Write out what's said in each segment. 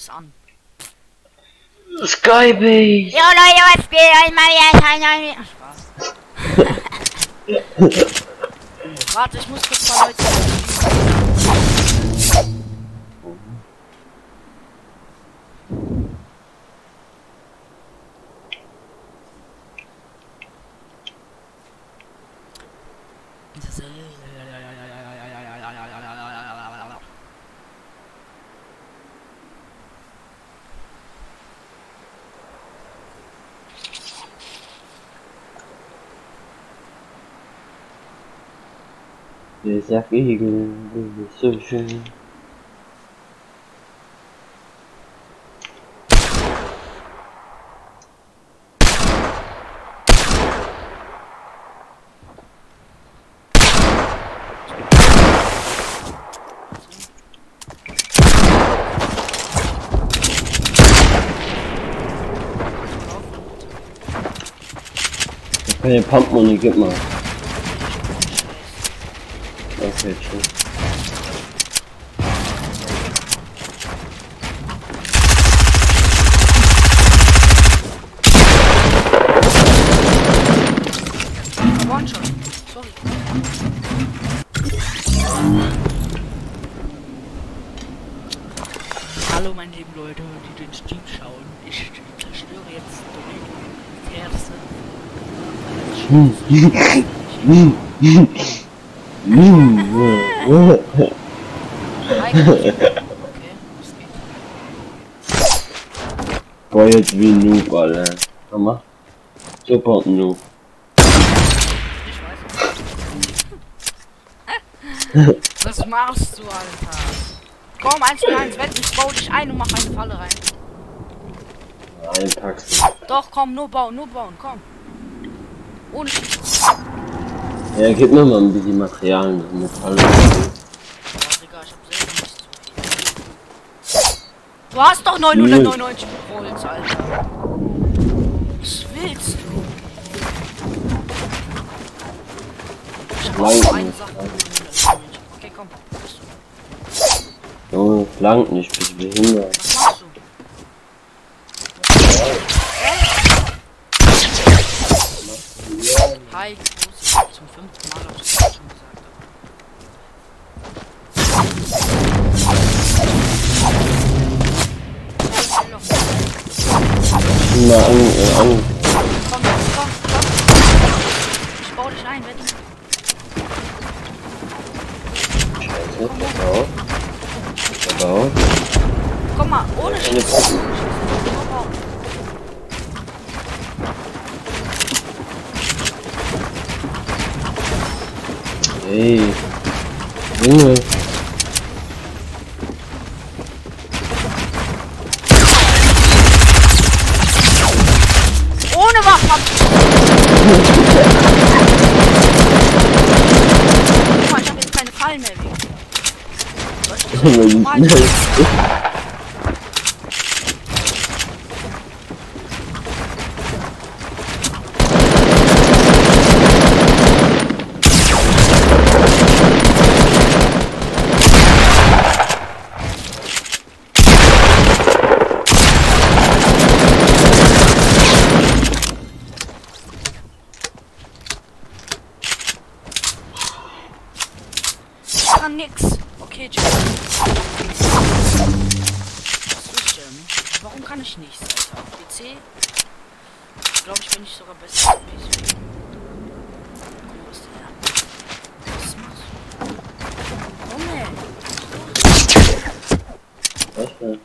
ist an. Skybase! Ja, Leute, was geht einmal jetzt? Spaß. Warte, ich muss kurz paar Leute. Dieser Igel ist so schön. Keine Pumpmoney, gib mal. Okay, tschüss. One-Shot. Sorry. Hallo meine lieben Leute, die den Stream schauen. Ich zerstöre jetzt Dominik Ferse. Okay. Boah, jetzt wie ein Noob, Alter. Hammer. Super Noob. Was machst du, Alter? Komm, 1 zu 1, wetten, ich baue dich ein und mach eine Falle rein. Nein, packst Doch, komm, nur bauen, nur bauen, komm. Ohne du. Ja, gib mir mal ein bisschen Materialien, Metall. Oh, Digga, ich hab selber nicht so viel. Du hast doch 999 Holz, Alter. Was willst du? Ich hab Lang nur eine Sache. 999. Okay, komm. Junge, flank nicht, bist behindert. Was machst du? Hi, An, äh, an. Komm, komm, komm. Ich baue dich ein, wetten. Scheiße, Guck mal, ich hab jetzt keine Fallen mehr wegen. Soll Der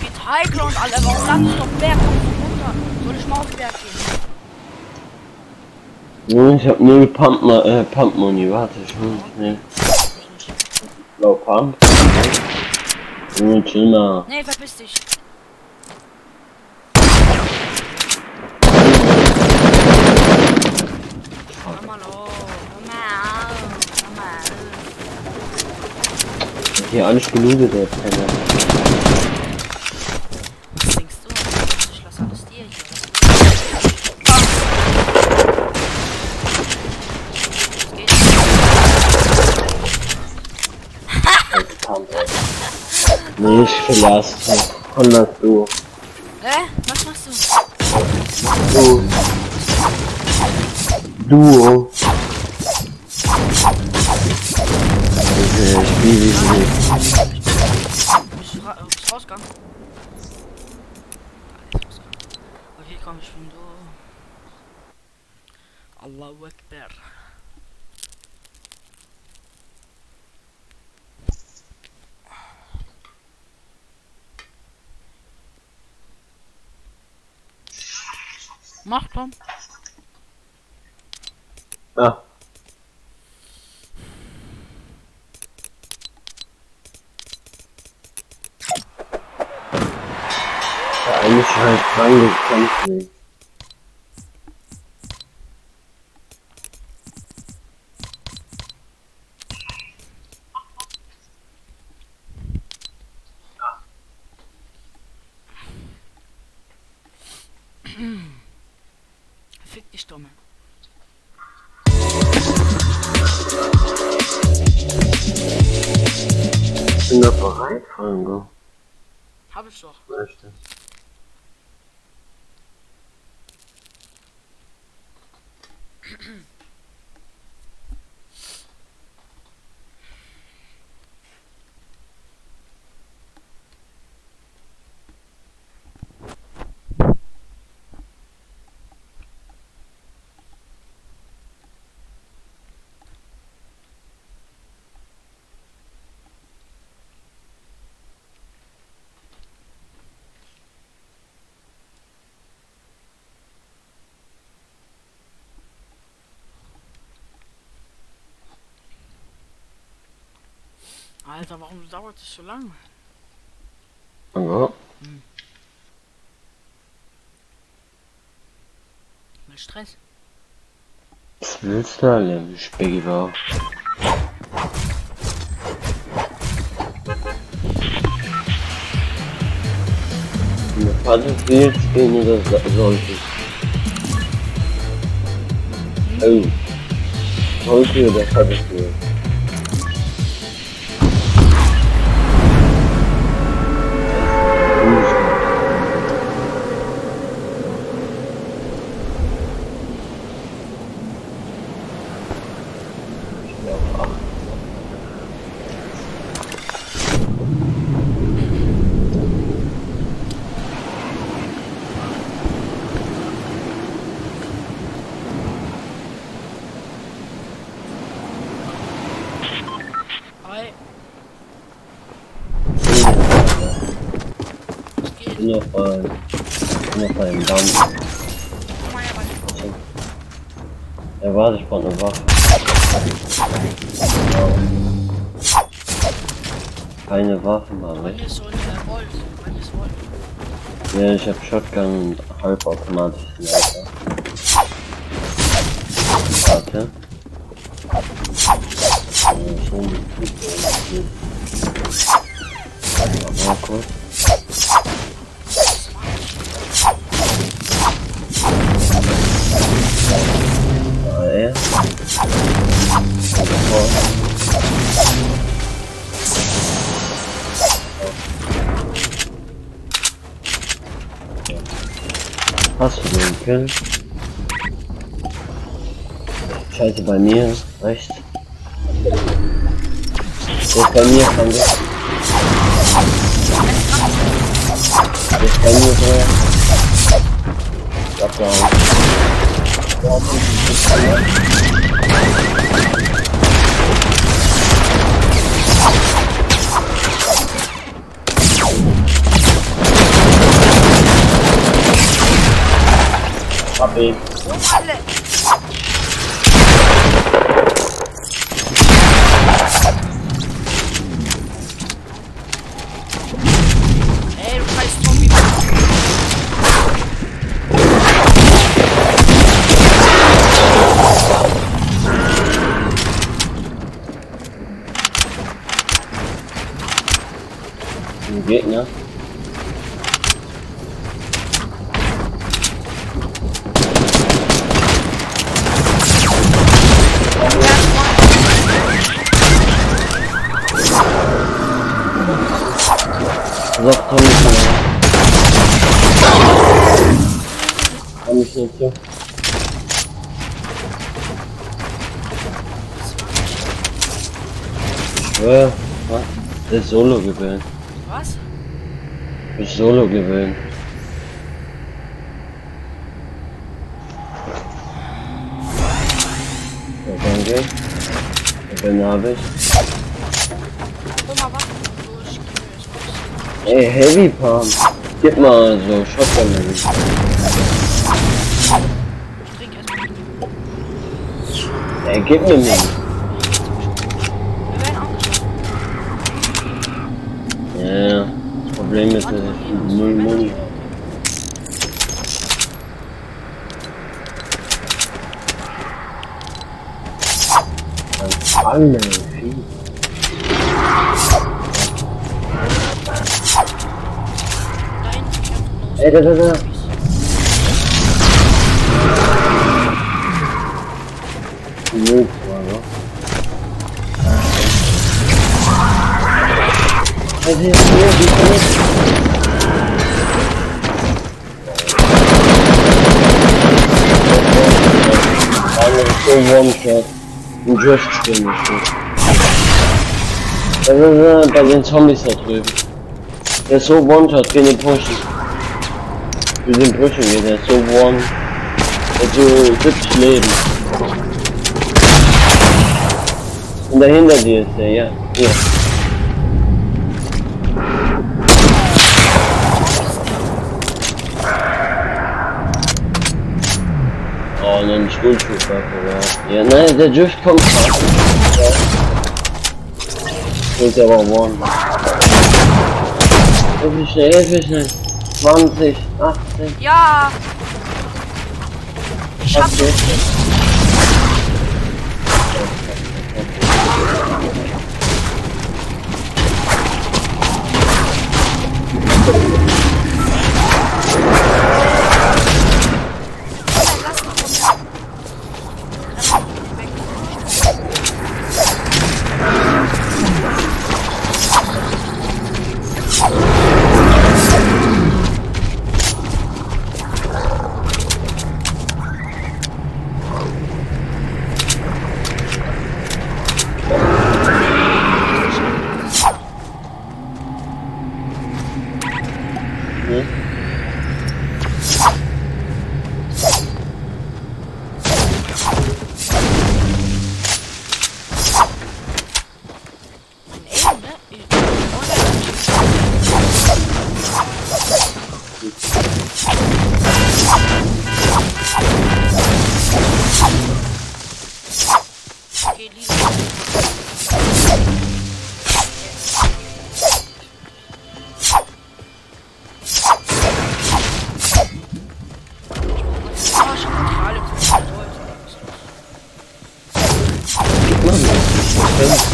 geht heikel und alle. Warum lande ich doch Berg runter? Soll ich mal auf Berg gehen? Ich hab null Pump, äh, Pump Money, warte schon. Nee. Blau Pump. Junge, chill mal. Nee, verpiss dich. hier alles genüge der Penner. Was denkst du? Das Schloss alles dir hier. Nee, ich verlasse dich. Komm dazu. Hä? Was machst du? Du. Duo. Rausgegangen? Okay, komm, ich. Allahu Akbar. Mach Tom. Ah. I used to try to find to me. Alter, warum dauert es so lang? Franco. Mit Stress. Was willst du alle? Wie Specki war. Mir Battlefield gehen oder so- sollte ich? Oh. Sollte oder Battlefield? Hi, was Ich geht? bin noch bei, ich bin noch beim Damm. Komm mal her, Mann. Ja, warte, ich brauch eine Waffe. Keine Waffen, Bei aber mir ich. Ist so ein äh, Volt. Mir ist Volt. Ja, ich hab Shotgun und halbautomatisch Sniper. Warte. Ja, schon gut. Mal kurz. Ah, Hast du den Kill? Scheiße bei mir, rechts. Ist bei mir, kann ich. Ist bei mir vorher. Abgehauen. Hab ihn. So. Sag Tommy mal. Komm ich nicht so. Ich schwör, was? Der ist Solo gewählt. Was? Ich Solo gewählt. Ja, danke. Den habe ich. Hol mal Waffen. So, ich gebe mir das mal. Ey, Heavy Palm. Gib mal so Shotgun. Ey, gib mir nicht. Wir. Ja, das Problem ist, dass ich null Muni. Alle Vieh. Da Ey, da, da, da. Ey, die ist hier, hier. Alle so One-Shot. Ein gut. Das ist äh, bei den Zombies da drüben. Der ist so One-Shot, gehen den pushen. Wir sind pushen wir, der ist so One. Der hat so 70 Leben. Und dahinter dir ist der, ja. Hier. Oh, und dann Schulschuhwaffe, ja. Ja, nein, der Drift kommt fast. Ja. Holt aber One. Hilfe schnell, hilfe schnell. 20, 18, Ja! Ich hab Okay. ne? Mit. Hallo,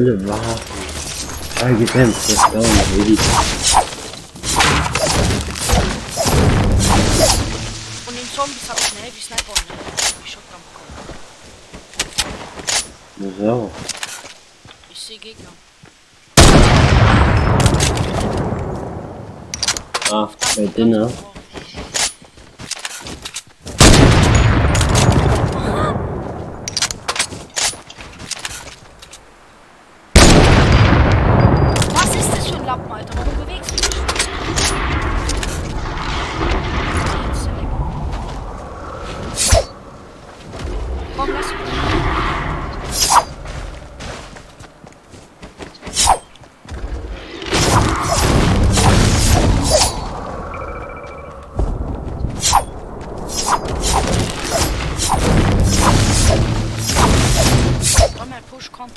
Wir haben geile Waffen. Drei gekämpft, das down, Baby. Von den Zombies habe ich eine Heavy Sniper und eine Heavy Shotgun bekommen. Muss auch. Ich sehe Gegner. Ah, bei gewoon.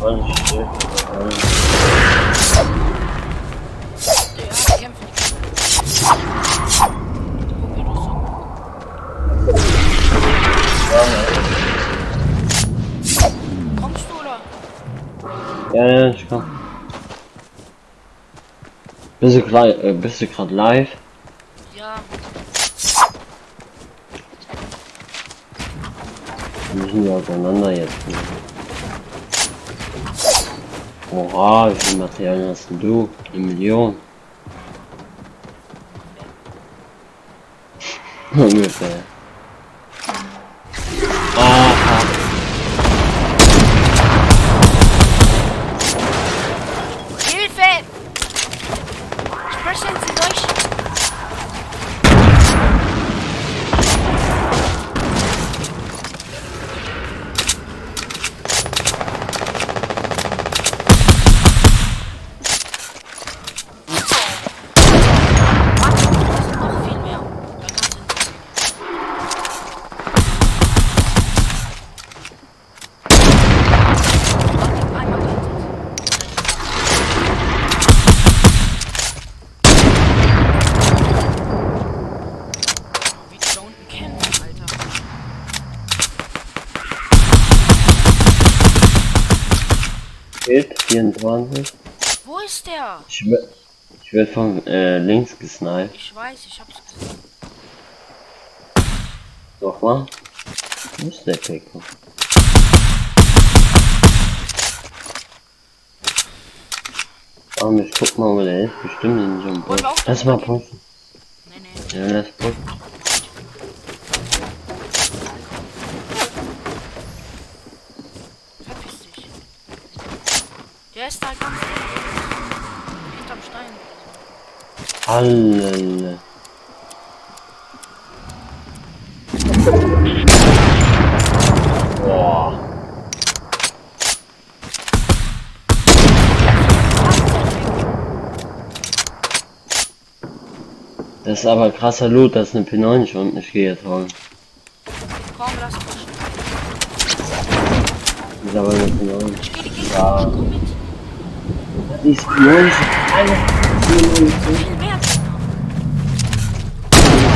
Ja, ik. Ja, ja, kan. Bist ik, uh, Bist ik live. Wir auseinander jetzt. Oha, wie viel Material hast du? Eine Million. Ungefähr. Aha. Hilfe! Sprechen Sie Deutsch? Warte, das sind noch viel mehr. Da kannst du Warte, einmal geht's. Wie die da unten kämpfen, Alter. Hit 24. Wo Ich, ich werde von äh, links gesniped. Ich weiß, ich hab's gesehen. Nochmal. Wo ist der Pico? Aber ich guck mal, wo der ist. Bestimmt in so einem auch Lass mal pushen. Nee, nee. Ja, lass pushen. Verpiss dich. Der ist da ganz Alle. Das ist aber krasser Loot, dass eine P90 und ich gehe jetzt holen. Komm, lass pushen. Ist aber eine P90. Ja. Die ist P90. Eine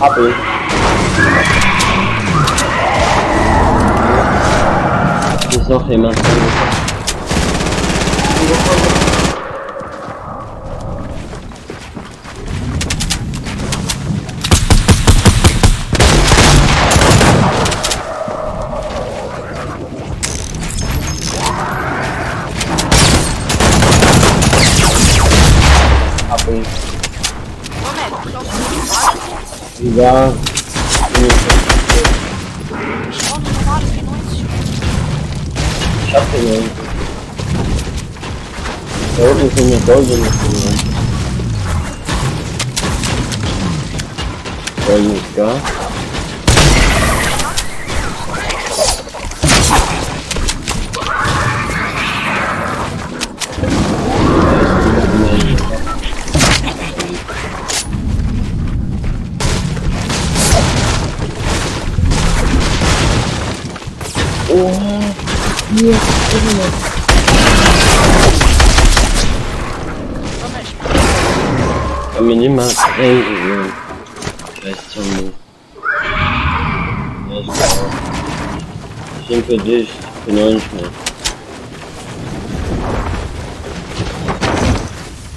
Ich. Hier ist noch jemand. Ja. ich brauche eine normale P90. Ich hab den irgendwie. Da unten ist eine goldene Kugel. Goldenes Gas. Mir nicht mal denken, Junge. Scheiß Zombie. Ja, ist klar. Ich bin für dich, ich bin auch nicht mehr.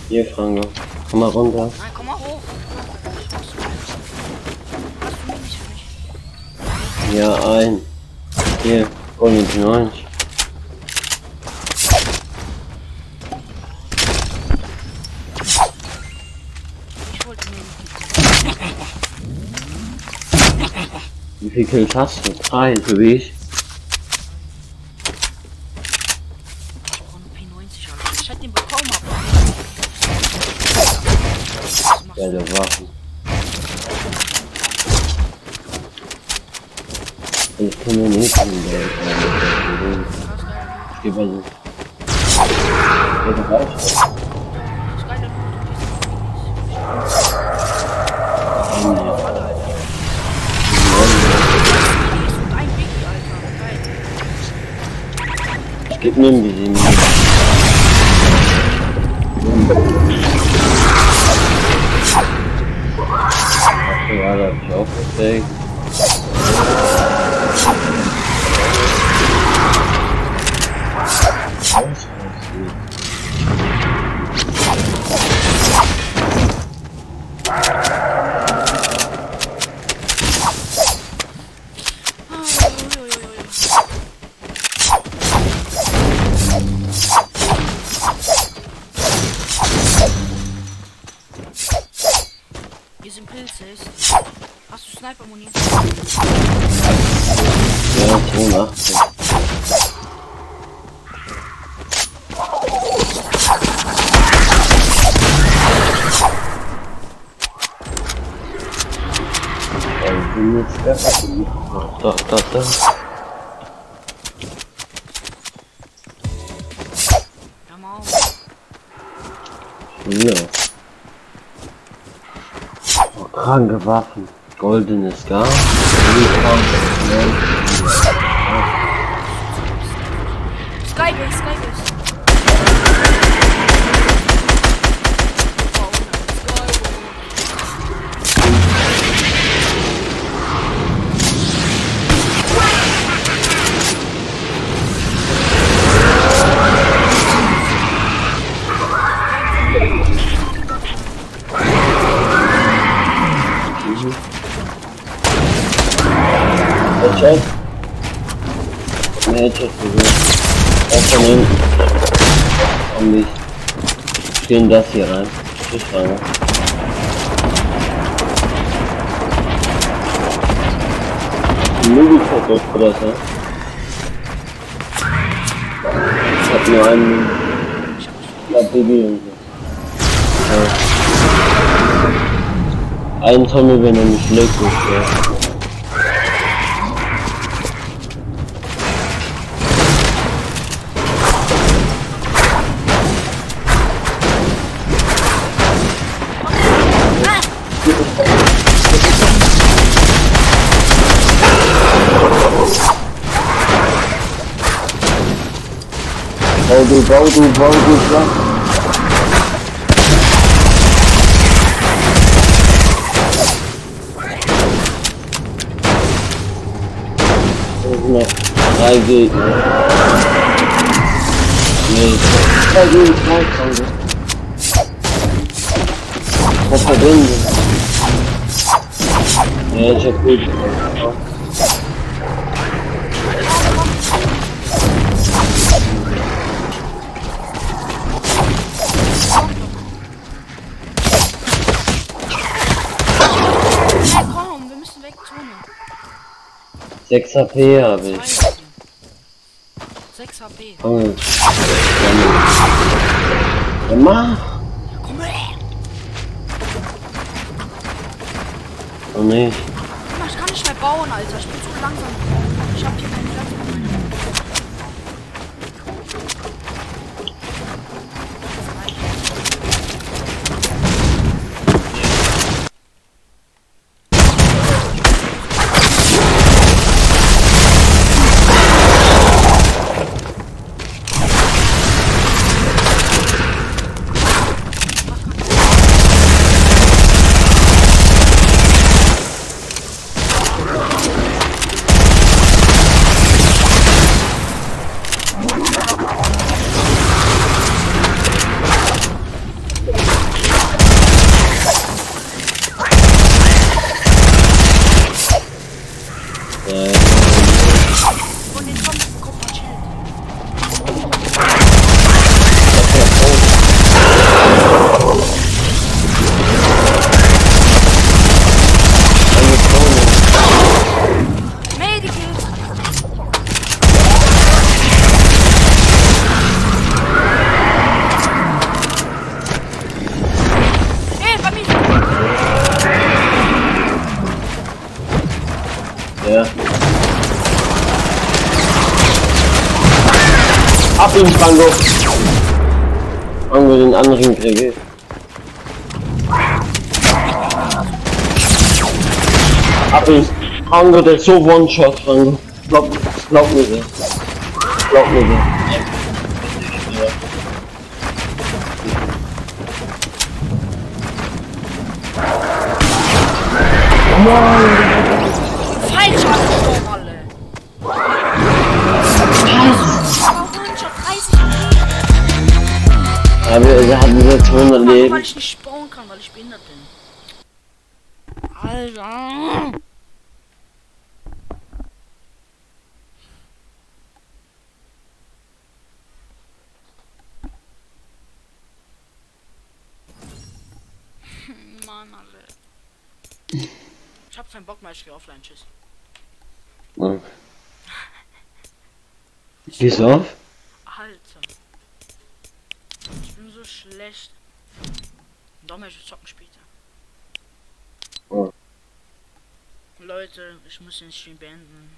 Hier, Franco. Komm mal runter. Nein, komm mal hoch. Ja, ein. Hier, Golden P90. Ich wollte nur Wie viel Kills hast du? Drei, so wie Ach ja, Auf. Ja. Oh, kranke Waffen. Goldenes Gas. Skybase, Skybase. Stehen das hier rein. Möglichkeit dort oder so. Ich hab nur einen. Ja, Baby und so. Ja. Ein Zombie, wenn er mich schlägt, ist der. Du, bau du, bau du, bau. Es sind noch drei Gegner. Nee, zwei gegen zwei, Freunde. Was verbinden? Ja, ich hab gut. Hey, 6 HP habe ich. 6 HP. Ja, mach! Komm her! Oh nicht. Guck mal, ich kann nicht mehr bauen, Alter. Ich bin zu langsam. Ich hab hier keinen Franco den anderen kriege. Ab ihn! Franco, der ist so One-Shot, Franco. Glaub, glaub mir das. Glaub mir das. Falsch abgestorben, alle. Wir, hatten jetzt 100 Weil Leben. ich nicht spawnen kann, weil ich behindert bin. Alter. Mann, alle. Ich hab keinen Bock mehr, ich geh offline, tschüss. Okay. Gehst du auf? Alter. Ich bin so schlecht. Doch mal, wir zocken später. Oh. Leute, ich muss den Stream beenden.